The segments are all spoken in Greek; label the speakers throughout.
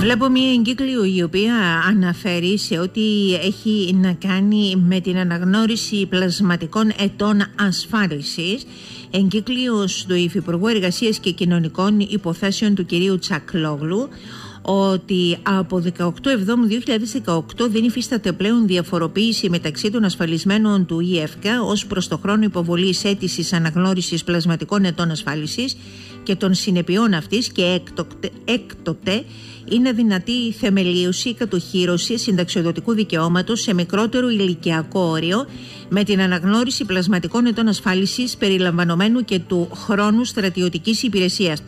Speaker 1: Βλέπω μία εγκύκλιο η οποία αναφέρει σε ό,τι έχει να κάνει με την αναγνώριση πλασματικών ετών ασφάλισης. Εγκύκλιος του Υφυπουργού Εργασίας και Κοινωνικών Υποθέσεων του κυρίου Τσακλόγλου ότι από 18 Εβδόμου 2018 δεν υφίσταται πλέον διαφοροποίηση μεταξύ των ασφαλισμένων του ΙΕΦΚΑ ως προς το χρόνο υποβολής αίτησης αναγνώρισης πλασματικών ετών ασφάλισης και των συνεπειών αυτής και έκτοτε είναι δυνατή η θεμελίωση, η κατοχήρωση συνταξιοδοτικού δικαιώματος σε μικρότερο ηλικιακό όριο με την αναγνώριση πλασματικών ετών ασφάλισης περιλαμβανομένου και του χρόνου στρατιωτικής υπηρεσίας.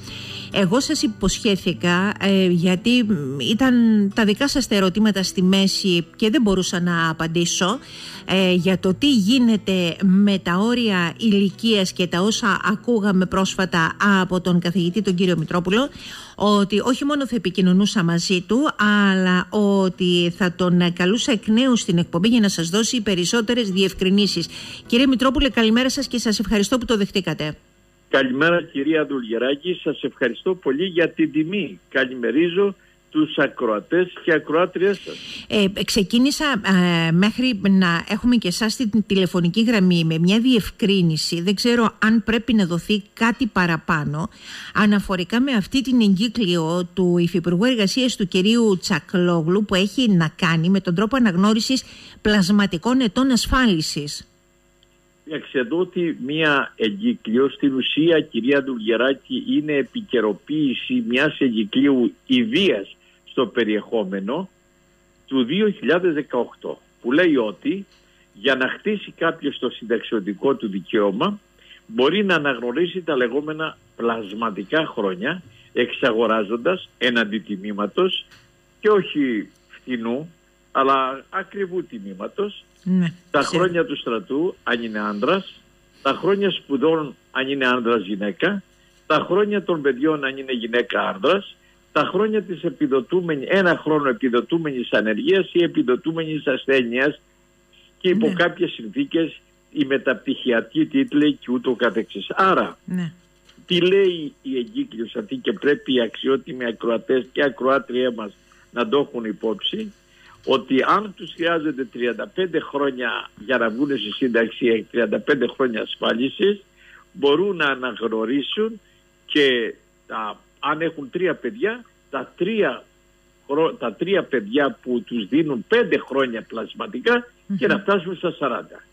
Speaker 1: Εγώ σας υποσχέθηκα ε, γιατί ήταν τα δικά σας τα ερωτήματα στη μέση και δεν μπορούσα να απαντήσω ε, για το τι γίνεται με τα όρια ηλικίας και τα όσα ακούγαμε πρόσφατα από τον καθηγητή τον κύριο Μητρόπουλο ότι όχι μόνο θα επικοινωνούσα μαζί του αλλά ότι θα τον καλούσα εκ νέου στην εκπομπή για να σας δώσει περισσότερες διευκρινήσεις. Κύριε Μητρόπουλε καλημέρα σας και σας ευχαριστώ που το δεχτήκατε.
Speaker 2: Καλημέρα κυρία Δουλγεράκη, σας ευχαριστώ πολύ για την τιμή. Καλημερίζω τους ακροατές και ακροάτριές σας.
Speaker 1: Ε, ξεκίνησα ε, μέχρι να έχουμε και εσάς την τηλεφωνική γραμμή με μια διευκρίνηση. Δεν ξέρω αν πρέπει να δοθεί κάτι παραπάνω αναφορικά με αυτή την εγκύκλιο του Υφυπουργού Εργασίας του κυρίου Τσακλόγλου που έχει να κάνει με τον τρόπο αναγνώρισης πλασματικών ετών ασφάλισης.
Speaker 2: Ότι μία εγκύκλιο στην ουσία κυρία Δουλγεράκη είναι επικαιροποίηση μιας εγκυκλίου ιδίας στο περιεχόμενο του 2018 που λέει ότι για να χτίσει κάποιος το συνταξιωτικό του δικαίωμα μπορεί να αναγνωρίσει τα λεγόμενα πλασματικά χρόνια εξαγοράζοντας έναντι τιμήματος και όχι φτηνού αλλά ακριβού τιμήματος ναι, τα χρόνια του στρατού αν είναι άντρας τα χρόνια σπουδών αν είναι άντρας γυναίκα τα χρόνια των παιδιών αν είναι γυναίκα άντρας τα χρόνια της επιδοτούμενης, ένα χρόνο επιδοτούμενης ανεργίας ή επιδοτούμενης ασθένειας και υπό ναι. κάποιες συνθήκες η μεταπτυχιακή τίτλη και ούτω καθεξής. Άρα, ναι. τι λέει η εγκύκλειος αυτή και πρέπει οι αξιότιμοι ακροατές και ακροάτρια μας να το έχουν υπόψη, ότι αν τους χρειάζεται 35 χρόνια για να βγουν στη σύνταξη 35 χρόνια ασφάλισης, μπορούν να αναγνωρίσουν και τα αν έχουν τρία παιδιά, τα τρία, τα τρία παιδιά που τους δίνουν πέντε χρόνια και να φτάσουν στα 40.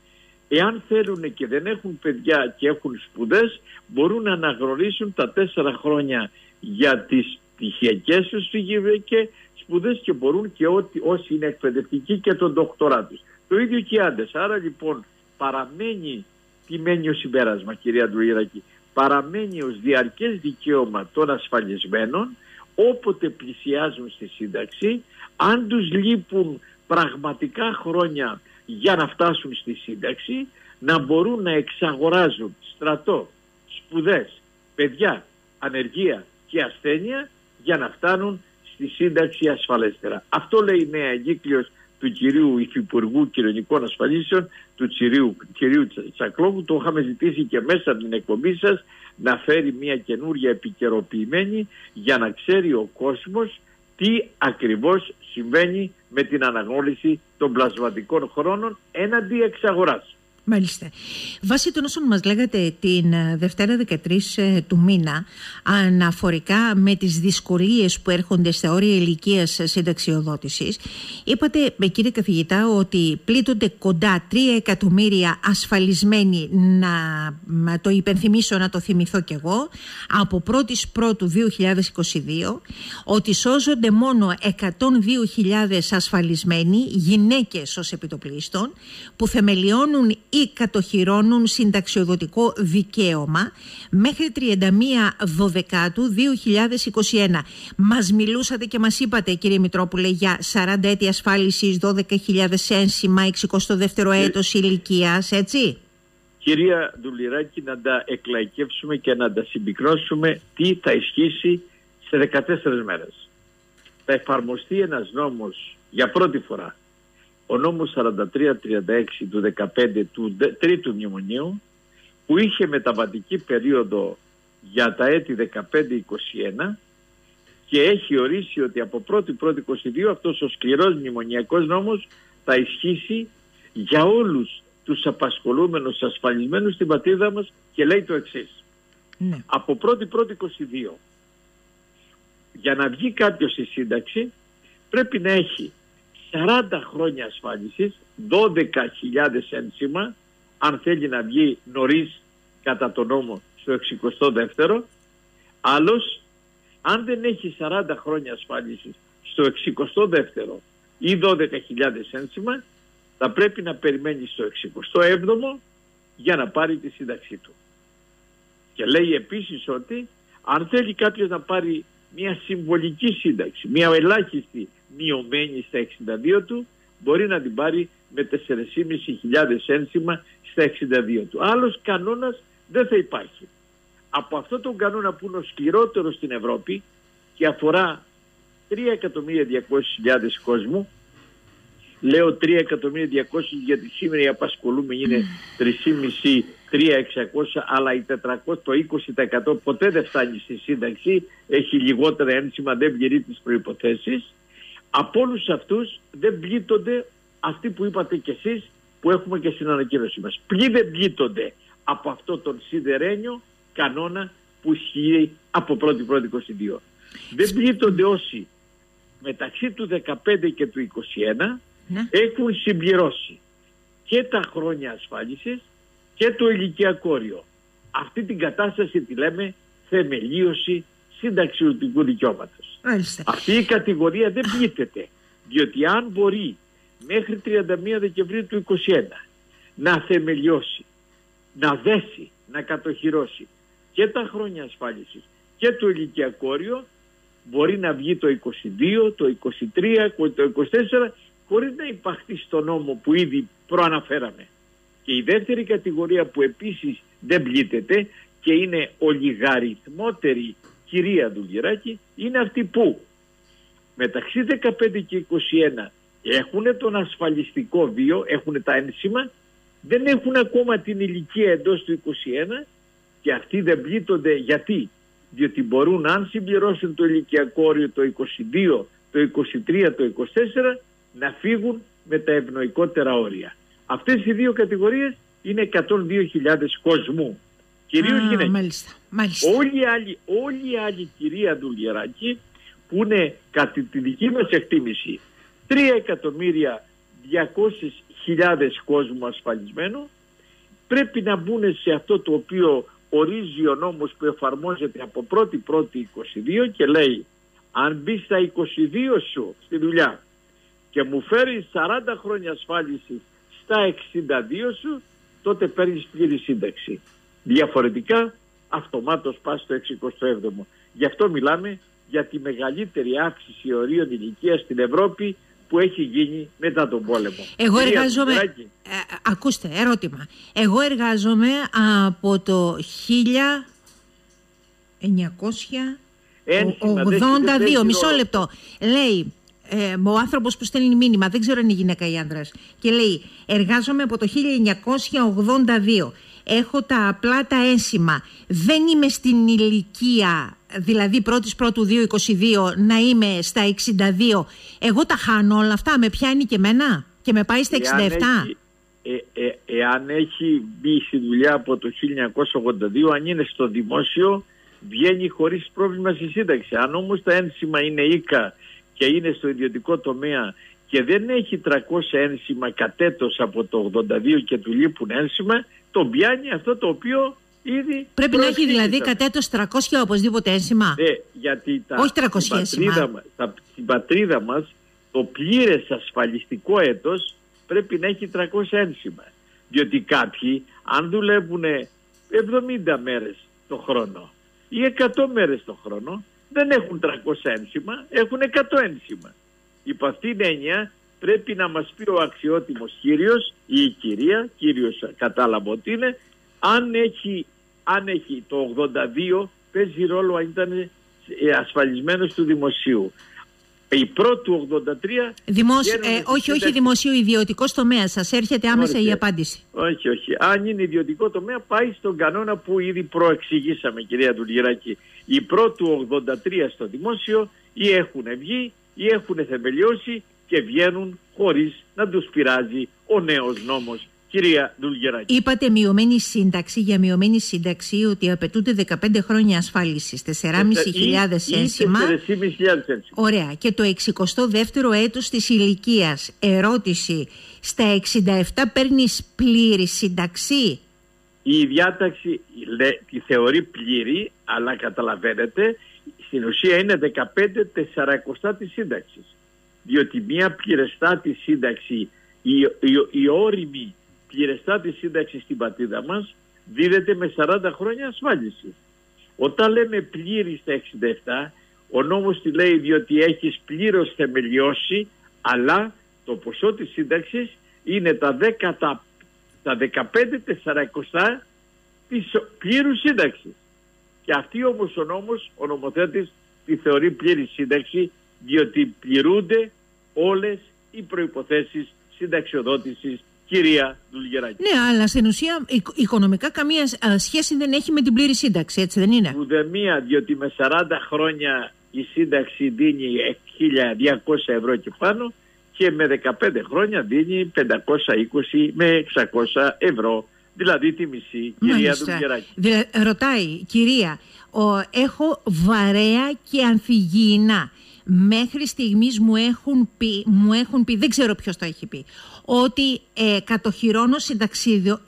Speaker 2: Εάν θέλουν και δεν έχουν παιδιά και έχουν σπουδές, μπορούν να αναγνωρίσουν τα τέσσερα χρόνια για τις πτυχιακές τους και σπουδές και μπορούν και ό,τι, όσοι είναι εκπαιδευτικοί και τον δοκτορά τους. Το ίδιο και οι άντρες. Άρα λοιπόν παραμένει, τι μένει ο συμπέρασμα κυρία Ντουήρακη, παραμένει ως διαρκές δικαίωμα των ασφαλισμένων όποτε πλησιάζουν στη σύνταξη αν τους λείπουν πραγματικά χρόνια για να φτάσουν στη σύνταξη να μπορούν να εξαγοράζουν στρατό, σπουδές, παιδιά, ανεργία και ασθένεια για να φτάνουν στη σύνταξη ασφαλέστερα. Αυτό λέει η νέα εγκύκλειος του κυρίου Υφυπουργού Κοινωνικών Ασφαλίσεων, του κυρίου, κυρίου Τσακλόγου. Το είχαμε ζητήσει και μέσα από την εκπομπή σας να φέρει μια καινούρια επικαιροποιημένη για να ξέρει ο κόσμος τι ακριβώς συμβαίνει με την αναγνώριση των πλασματικών χρόνων έναντι εξαγοράς.
Speaker 1: Μάλιστα. Βάσει των όσων μας λέγατε την ε, Δευτέρα 13 ε, του μήνα αναφορικά με τις δυσκολίες που έρχονται στα όρια ηλικίας συνταξιοδότησης είπατε ε, κύριε καθηγητά ότι πλήττονται κοντά 3 εκατομμύρια ασφαλισμένοι να το υπενθυμίσω να το θυμηθώ κι εγώ από 1η Πρώτου 2022 ότι σώζονται μόνο 102.000 ασφαλισμένοι γυναίκες ως επιτοπλίστων που θεμελιώνουν ή κατοχυρώνουν συνταξιοδοτικό δικαίωμα μέχρι 31 Δωδεκάτου 2021. Μας μιλούσατε και μας είπατε κύριε Μητρόπουλε για 40 έτη ασφάλισης, 12.000 ένσημα, 62ο έτος ηλικίας, έτσι;
Speaker 2: Κυρία Δουλειράκη, να τα εκλαϊκεύσουμε και να τα συμπυκνώσουμε τι θα ισχύσει σε 14 μέρες. Θα εφαρμοστεί ένας νόμος για πρώτη φορά ο νόμος 4336 του 15 του τρίτου μνημονίου που είχε μεταβατική περίοδο για τα έτη 15-21 και έχει ορίσει ότι από 1η πρώτη 22 αυτός ο σκληρός μνημονιακός νόμος θα ισχύσει για όλους τους απασχολούμενους ασφαλισμένους στην πατρίδα μας και λέει το εξής. Ναι. Από 1η πρώτη 22 για να βγει κάποιος στη σύνταξη πρέπει να έχει 40 χρόνια ασφάλισης, 12.000 ένσημα, αν θέλει να βγει νωρίς κατά τον νόμο στο 62ο, άλλος αν δεν έχει 40 χρόνια ασφάλισης στο 62ο ή 12.000 ένσημα, θα πρέπει να περιμένει στο 67ο για να πάρει τη σύνταξή του. Και λέει επίσης ότι αν θέλει κάποιος να πάρει μια συμβολική σύνταξη, μια ελάχιστη μειωμένη στα 62 του, μπορεί να την πάρει με 4.500 ένσημα στα 62 του. Άλλος κανόνας δεν θα υπάρχει. Από αυτό τον κανόνα που είναι ο σκληρότερος στην Ευρώπη και αφορά 3.200.000 κόσμου, λέω 3.200.000 γιατί σήμερα οι απασχολούμενοι είναι 3.500 3.600 αλλά οι 400, το 20% ποτέ δεν φτάνει στη σύνταξη, έχει λιγότερα ένσημα, δεν πληρεί τις προϋποθέσεις. Από όλους αυτούς δεν πλήττονται αυτοί που είπατε κι εσείς που έχουμε και στην ανακοίνωση μας. Ποιοι δεν πλήττονται από αυτό τον σιδερένιο κανόνα που ισχύει από 1η πρώτη 22. Δεν πλήττονται όσοι μεταξύ του 15 και του 21 ναι. έχουν συμπληρώσει και τα χρόνια ασφάλισης και το ηλικιακό όριο. Αυτή την κατάσταση τη λέμε θεμελίωση συνταξιωτικού δικαιώματος. Αυτή η κατηγορία δεν πλήττεται. Διότι αν μπορεί μέχρι 31 Δεκεμβρίου του 2021 να θεμελιώσει, να δέσει, να κατοχυρώσει και τα χρόνια ασφάλισης και το ηλικιακό όριο μπορεί να βγει το 22, το 23, το 24 χωρίς να υπαχθεί στο νόμο που ήδη προαναφέραμε. Και η δεύτερη κατηγορία που επίσης δεν πλήττεται και είναι ολιγαριθμότερη κυρία Δουλγεράκη είναι αυτή που μεταξύ 15 και 21 έχουν τον ασφαλιστικό βίο, έχουν τα ένσημα, δεν έχουν ακόμα την ηλικία εντός του 21 και αυτοί δεν πλήττονται γιατί; Διότι μπορούν αν συμπληρώσουν το ηλικιακό όριο το 22, το 23, το 24 να φύγουν με τα ευνοϊκότερα όρια. Αυτές οι δύο κατηγορίες είναι 102.000 κόσμου. Κυρίως γυναίκες.
Speaker 1: Μάλιστα, μάλιστα.
Speaker 2: Όλοι οι άλλοι, όλοι οι άλλοι κυρία Δουλγεράκη που είναι κατά τη δική μας εκτίμηση 3 εκατομμύρια 200.000 κόσμου ασφαλισμένο πρέπει να μπουν σε αυτό το οποίο ορίζει ο νόμος που εφαρμόζεται από 1η πρώτη 22 και λέει αν μπεις στα 22 σου στη δουλειά και μου φέρεις 40 χρόνια ασφάλισης στα 62 σου, τότε παίρνεις πλήρη σύνταξη. Διαφορετικά, αυτομάτως πας στο 67ο. Γι' αυτό μιλάμε για τη μεγαλύτερη αύξηση ορίων ηλικίας στην Ευρώπη που έχει γίνει μετά τον πόλεμο.
Speaker 1: Εγώ εργάζομαι... Ε, ακούστε, ερώτημα. Εγώ εργάζομαι από το 1982, μισό λεπτό. Λέει, ε, ο άνθρωπος που στέλνει μήνυμα, δεν ξέρω αν είναι γυναίκα ή άνδρας, και λέει «Εργάζομαι από το 1982, έχω τα απλά τα ένσημα, δεν είμαι στην ηλικία, δηλαδή πρώτης πρώτου 2-22, να είμαι στα 62, εγώ τα χάνω όλα αυτά, με πιάνει και εμένα και με πάει στα 67».
Speaker 2: Ε, ε, εάν έχει μπει στη δουλειά από το 1982, αν είναι στο δημόσιο, βγαίνει χωρίς πρόβλημα στη σύνταξη. Αν όμως τα ένσημα είναι οίκα και είναι στο ιδιωτικό τομέα και δεν έχει 300 ένσημα κατέτος από το 82 και του λείπουν ένσημα, το πιάνει αυτό το οποίο ήδη
Speaker 1: Πρέπει να έχει δηλαδή κατέτος 300 οπωσδήποτε ένσημα.
Speaker 2: Ναι, γιατί τα,
Speaker 1: Όχι 300 στην, πατρίδα,
Speaker 2: τα, στην πατρίδα μας το πλήρες ασφαλιστικό έτος πρέπει να έχει 300 ένσημα. Διότι κάποιοι αν δουλεύουν 70 μέρες το χρόνο ή 100 μέρες το χρόνο δεν έχουν 300 ένσημα, έχουν 100 ένσημα. Υπό αυτήν την έννοια πρέπει να μας πει ο αξιότιμος κύριος ή η κυρία, κύριος κατάλαβα ότι είναι, αν έχει, αν έχει το 82 παίζει ρόλο αν ήταν ασφαλισμένος του δημοσίου. η πρώτη 83.
Speaker 1: Δημόσιο, ε, όχι, όχι δημοσίου, ιδιωτικό τομέα. Σας έρχεται άμεσα η απάντηση.
Speaker 2: Όχι, όχι. Αν είναι ιδιωτικό τομέα, πάει στον κανόνα που ήδη προεξηγήσαμε, κυρία Τουλγεράκη. Η πρώτη 83 στο δημόσιο ή έχουν βγει ή έχουν θεμελιώσει και βγαίνουν χωρίς να τους πειράζει ο νέος νόμος Κυρία Δουλγεράκη.
Speaker 1: Είπατε μειωμένη σύνταξη για μειωμένη σύνταξη ότι απαιτούνται 15 χρόνια ασφάλισης, 4.500 ένσημα.
Speaker 2: 4.500 ένσημα.
Speaker 1: Ωραία. Και το 62ο έτος της ηλικίας. Ερώτηση. Στα 67 παίρνει πλήρη σύνταξη;
Speaker 2: Η διάταξη λέ, τη θεωρεί πλήρη, αλλά καταλαβαίνετε, στην ουσία είναι 15 τεσσαρακοστά της σύνταξης. Διότι μία πληρεστάτη σύνταξη, η, η, η όρημη πληρεστά τη σύνταξη στην πατρίδα μας δίδεται με 40 χρόνια ασφάλιση. Όταν λέμε πλήρη στα 67, ο νόμος τη λέει διότι έχεις πλήρως θεμελιώσει, αλλά το ποσό της σύνταξης είναι τα, 10, τα, τα 15 τεσσαρακοστά της πλήρους σύνταξης. Και αυτή όμως ο νόμος, ο νομοθέτης, τη θεωρεί πλήρη σύνταξη, διότι πληρούνται όλες οι προϋποθέσεις συνταξιοδότησης κυρία Δουλγεράκη.
Speaker 1: Ναι, αλλά στην ουσία οικονομικά καμία σχέση δεν έχει με την πλήρη σύνταξη, έτσι δεν είναι;
Speaker 2: Ουδεμία, διότι με 40 χρόνια η σύνταξη δίνει 1.200 ευρώ και πάνω και με 15 χρόνια δίνει 520 με 600 ευρώ. Δηλαδή τη μισή, κυρία Δουλγεράκη.
Speaker 1: ρωτάει, κυρία, έχω βαρέα και ανθυγιεινά μέχρι στιγμής μου έχουν πει, μου έχουν πει δεν ξέρω ποιος το έχει πει, ότι ε, κατοχυρώνω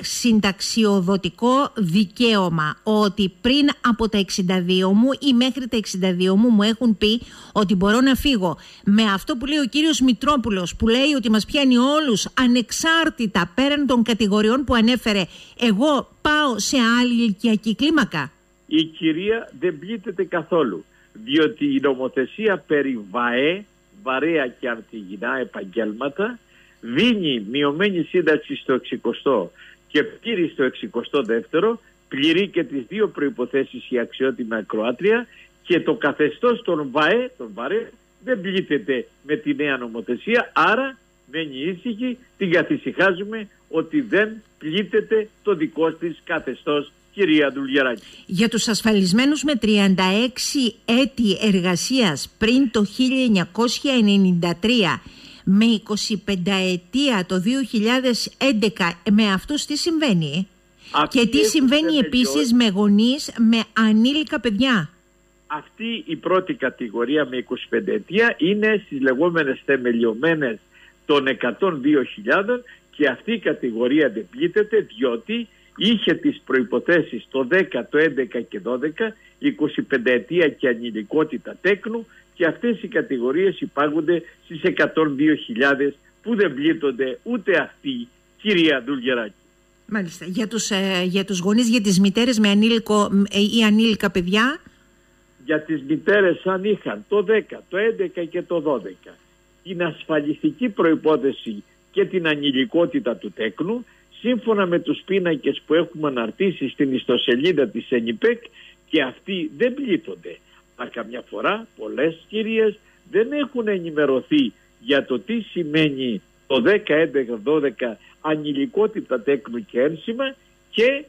Speaker 1: συνταξιοδοτικό δικαίωμα, ότι πριν από τα 62 μου ή μέχρι τα 62 μου μου έχουν πει ότι μπορώ να φύγω. Με αυτό που λέει ο κύριος Μητρόπουλος που λέει ότι μας πιάνει όλους ανεξάρτητα πέραν των κατηγοριών που ανέφερε, εγώ πάω σε άλλη ηλικιακή κλίμακα.
Speaker 2: Η κυρία δεν πλήττεται καθόλου διότι η νομοθεσία περί ΒΑΕ, βαρέα και αρτιγινά επαγγέλματα, δίνει μειωμένη σύνταξη στο 60 και πλήρη στο 62ο, πληρεί και τις δύο προϋποθέσεις η αξιότιμη ακροάτρια και το καθεστώς των ΒΑΕ, των ΒΑΡΕ, δεν πλήττεται με τη νέα νομοθεσία, άρα μένει ήσυχη, την καθησυχάζουμε ότι δεν πλήττεται το δικό της καθεστώς κυρία Δουλγεράκη.
Speaker 1: Για τους ασφαλισμένους με 36 έτη εργασίας πριν το 1993 με 25 ετία το 2011 με αυτούς τι συμβαίνει; Και τι συμβαίνει επίσης με γονείς με ανήλικα παιδιά;
Speaker 2: Αυτή η πρώτη κατηγορία με 25 ετία είναι στις λεγόμενες θεμελιωμένες των 102.000 και αυτή η κατηγορία δεν πλήττεται διότι είχε τις προϋποθέσεις το 10, το 11 και 12, 25 ετία και ανηλικότητα τέκνου και αυτές οι κατηγορίες υπάγονται στις 102.000 που δεν πλήττονται ούτε αυτοί, κυρία Δουλγεράκη.
Speaker 1: Μάλιστα. Για τους, ε, για τους γονείς, για τις μητέρες με ανήλικο ε, ή ανήλικα παιδιά;
Speaker 2: Για τις μητέρες αν είχαν το 10, το 11 και το 12 την ασφαλιστική προϋπόθεση και την ανηλικότητα του τέκνου σύμφωνα με τους πίνακες που έχουμε αναρτήσει στην ιστοσελίδα της ΕΝΙΠΕΚ και αυτοί δεν πλήττονται. Αλλά καμιά φορά πολλές κυρίες δεν έχουν ενημερωθεί για το τι σημαίνει το 10, 11, 12 ανηλικότητα τέκνου και ένσημα και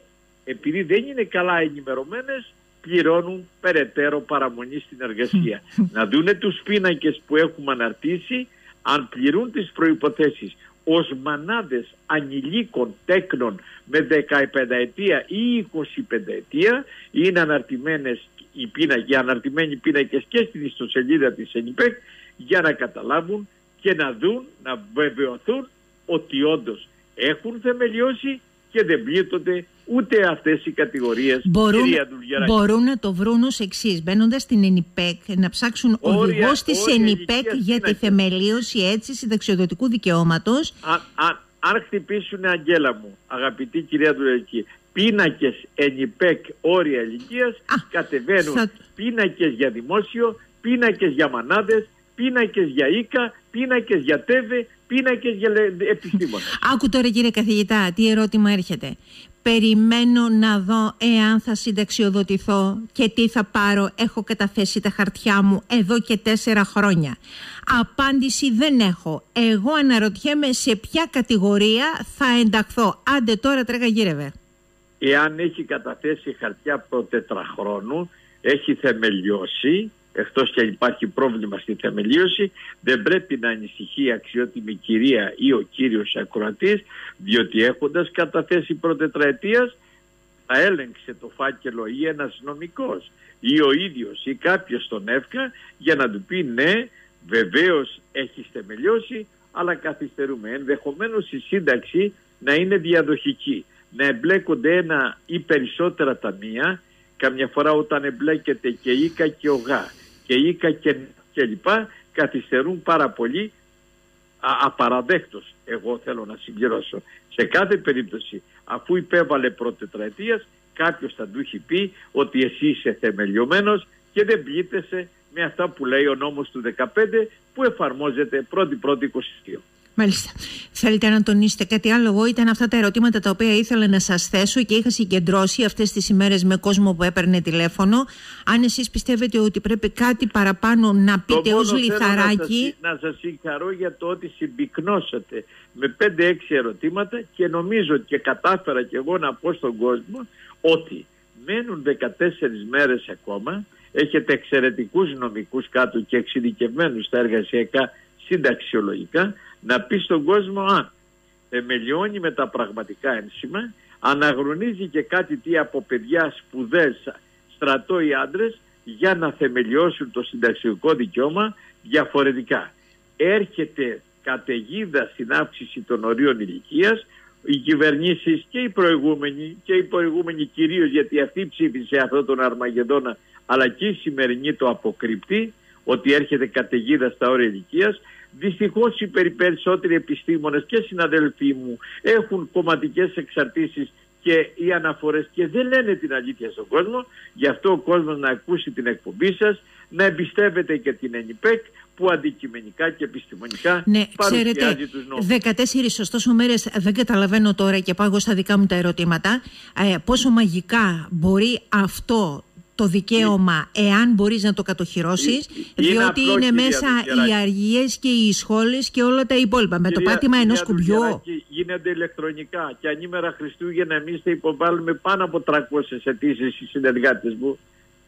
Speaker 2: επειδή δεν είναι καλά ενημερωμένες πληρώνουν περαιτέρω παραμονή στην εργασία. Να δούνε τους πίνακες που έχουμε αναρτήσει αν πληρούν τις προϋποθέσεις ως μανάδες ανηλίκων τέκνων με 15 ετία ή 25 ετία είναι αναρτημένες οι πίνακες, αναρτημένοι πίνακες και στην ιστοσελίδα της ΕΝΙΠΕΚ για να καταλάβουν και να δουν, να βεβαιωθούν ότι όντως έχουν θεμελιώσει και δεν πλήττονται ούτε αυτές οι κατηγορίες.
Speaker 1: Μπορούν, μπορούν να το βρουν ως εξής. Μπαίνοντας στην ΕΝΙΠΕΚ, να ψάξουν οδηγός της ΕΝΙΠΕΚ για τη θεμελίωση έτσι συνταξιοδοτικού δικαιώματος.
Speaker 2: Αν, αν, αν χτυπήσουν, Αγγέλα μου, αγαπητή κυρία Δουλευτική, πίνακες ΕΝΙΠΕΚ όρια ηλικίας κατεβαίνουν θα... πίνακες για δημόσιο, πίνακες για μανάδες πίνακες για Ίκα, πίνακες για ΤΕΒΕ, πίνακες για επιστήμονες.
Speaker 1: Άκου τώρα κύριε καθηγητά, τι ερώτημα έρχεται. Περιμένω να δω εάν θα συνταξιοδοτηθώ και τι θα πάρω. Έχω καταθέσει τα χαρτιά μου εδώ και τέσσερα χρόνια. Απάντηση δεν έχω. Εγώ αναρωτιέμαι σε ποια κατηγορία θα ενταχθώ. Άντε τώρα τρέγα γύρευε.
Speaker 2: Εάν έχει καταθέσει χαρτιά πρωτετραχρόνου, έχει θεμελιώσει εκτός και υπάρχει πρόβλημα στη θεμελίωση δεν πρέπει να ανησυχεί η αξιότιμη κυρία ή ο κύριος ακροατής διότι έχοντας καταθέσει πρωτετραετίας θα έλεγξε το φάκελο ή ένας νομικός ή ο ίδιος ή κάποιος τον ΕΦΚΑ για να του πει ναι βεβαίως έχεις θεμελιώσει αλλά καθυστερούμε. Ενδεχομένως η σύνταξη να είναι διαδοχική, να εμπλέκονται ένα ή περισσότερα ταμεία καμιά φορά όταν εμπλέκεται και η ΙΚΑ και ο ΓΑ και ΙΚΑ και, και λοιπά καθυστερούν πάρα πολύ α, απαραδέκτος εγώ θέλω να συμπληρώσω σε κάθε περίπτωση αφού υπέβαλε πρωτετραετίας κάποιος θα του έχει πει ότι εσύ είσαι θεμελιωμένος και δεν πλήττεσαι με αυτά που λέει ο νόμος του 15 που εφαρμόζεται 1η-1η 22.
Speaker 1: Μάλιστα. Θέλετε να τονίσετε κάτι άλλο; Εγώ ήταν αυτά τα ερωτήματα τα οποία ήθελα να σας θέσω και είχα συγκεντρώσει αυτές τις ημέρες με κόσμο που έπαιρνε τηλέφωνο. Αν εσείς πιστεύετε ότι πρέπει κάτι παραπάνω να πείτε ως λιθαράκι.
Speaker 2: Να σας συγχαρώ για το ότι συμπυκνώσατε με 5-6 ερωτήματα και νομίζω και κατάφερα και εγώ να πω στον κόσμο ότι μένουν 14 μέρες ακόμα έχετε εξαιρετικούς νομικούς κάτω και εξειδικευμένους στα εργασιακά συνταξιολογικά να πει στον κόσμο αν θεμελιώνει με τα πραγματικά ένσημα, αναγνωρίζει και κάτι τι από παιδιά σπουδές στρατό οι άντρες για να θεμελιώσουν το συνταξιωτικό δικαίωμα διαφορετικά. Έρχεται καταιγίδα στην αύξηση των ορίων ηλικίας, οι κυβερνήσεις και οι προηγούμενοι και οι προηγούμενοι κυρίως γιατί αυτή ψήφισε αυτόν τον Αρμαγεδόνα αλλά και η σημερινή το αποκρυπτεί ότι έρχεται καταιγίδα στα όρια ηλικίας Δυστυχώς οι περισσότεροι επιστήμονες και συναδέλφοί μου έχουν κομματικές εξαρτήσεις και οι αναφορές και δεν λένε την αλήθεια στον κόσμο. Γι' αυτό ο κόσμος να ακούσει την εκπομπή σας, να εμπιστεύεται και την ΕΝΙΠΕΚ που αντικειμενικά και επιστημονικά
Speaker 1: ναι,
Speaker 2: παρουσιάζει
Speaker 1: ξέρετε,
Speaker 2: τους νόμους.
Speaker 1: 14 ωστόσο μέρες δεν καταλαβαίνω τώρα και πάω στα δικά μου τα ερωτήματα ε, πόσο μαγικά μπορεί αυτό το δικαίωμα εάν μπορείς να το κατοχυρώσεις διότι είναι μέσα οι αργίες και οι σχόλες και όλα τα υπόλοιπα με το πάτημα ενός κουμπιού
Speaker 2: γίνεται ηλεκτρονικά και ανήμερα Χριστούγεννα εμείς θα υποβάλουμε πάνω από 300 αιτήσεις οι συνεργάτες μου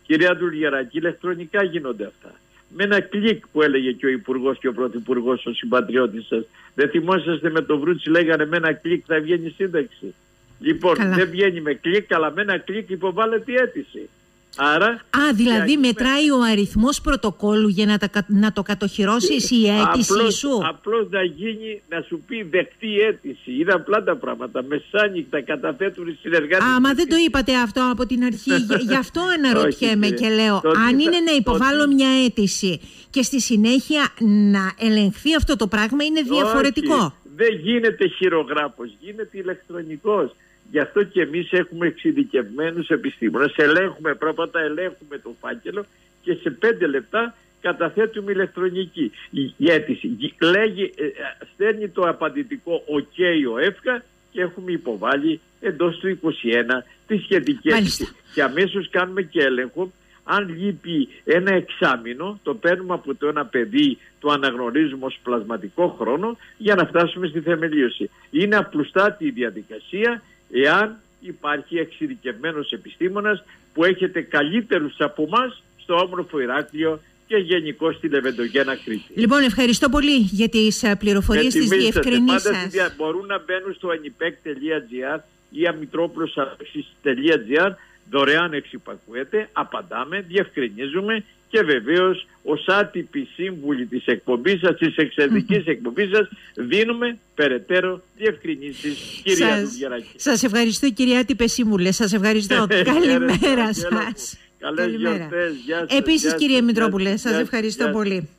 Speaker 2: κυρία Δουλγεράκη ηλεκτρονικά γίνονται αυτά με ένα κλικ που έλεγε και ο Υπουργός και ο Πρωθυπουργός, ο συμπατριώτης σας. Δεν θυμόσαστε με το Βρούτση, λέγανε με ένα κλικ θα βγαίνει σύνταξη. Λοιπόν, δεν βγαίνει με κλικ, αλλά με ένα κλικ υποβάλλεται η αίτηση. Άρα,
Speaker 1: Α, δηλαδή μετράει ο αριθμός πρωτοκόλλου για να, να το κατοχυρώσεις η αίτησή
Speaker 2: απλώς,
Speaker 1: σου;
Speaker 2: Απλώς να γίνει, να σου πει δεκτή αίτηση. Είναι απλά τα πράγματα. Μεσάνυχτα καταθέτουν οι συνεργάτες.
Speaker 1: Α, μα δεν το είπατε αυτό από την αρχή. Γι' αυτό αναρωτιέμαι και λέω, αν είναι να υποβάλω μια αίτηση και στη συνέχεια να ελεγχθεί αυτό το πράγμα είναι διαφορετικό.
Speaker 2: δεν γίνεται χειρογράφος, γίνεται ηλεκτρονικός. Γι' αυτό και εμείς έχουμε εξειδικευμένους επιστήμονες. Ελέγχουμε πρώτα, ελέγχουμε το φάκελο και σε πέντε λεπτά καταθέτουμε ηλεκτρονική η αίτηση. Λέγει, ε, ε, στέλνει το απαντητικό OK ο ΕΦΚΑ και έχουμε υποβάλει εντός του 21 τη σχετική αίτηση. Και αμέσως κάνουμε και έλεγχο αν λείπει ένα εξάμεινο, το παίρνουμε από το ένα παιδί, το αναγνωρίζουμε ως πλασματικό χρόνο για να φτάσουμε στη θεμελίωση. Είναι απλουστάτη η διαδικασία, εάν υπάρχει εξειδικευμένος επιστήμονας που έχετε καλύτερους από εμάς στο όμορφο Ηράκλειο και γενικώ στη Λεβεντογένα Κρήτη.
Speaker 1: Λοιπόν, ευχαριστώ πολύ για τις πληροφορίες, τις διευκρινήσεις σας.
Speaker 2: Μπορούν να μπαίνουν στο anipec.gr ή αμητρόπλος.gr δωρεάν εξυπακούεται, απαντάμε, διευκρινίζουμε και βεβαίως ως άτυπη σύμβουλη της εκπομπής σας, της εξαιρετικής εκπομπής σας, δίνουμε περαιτέρω διευκρινήσεις, κυρία Δουλγεράκη.
Speaker 1: Σας ευχαριστώ, κυρία Άτυπε Σύμβουλε. Σας ευχαριστώ. Καλημέρα σας.
Speaker 2: Καλημέρα.
Speaker 1: Επίσης, κύριε Μητρόπουλε, σας ευχαριστώ πολύ.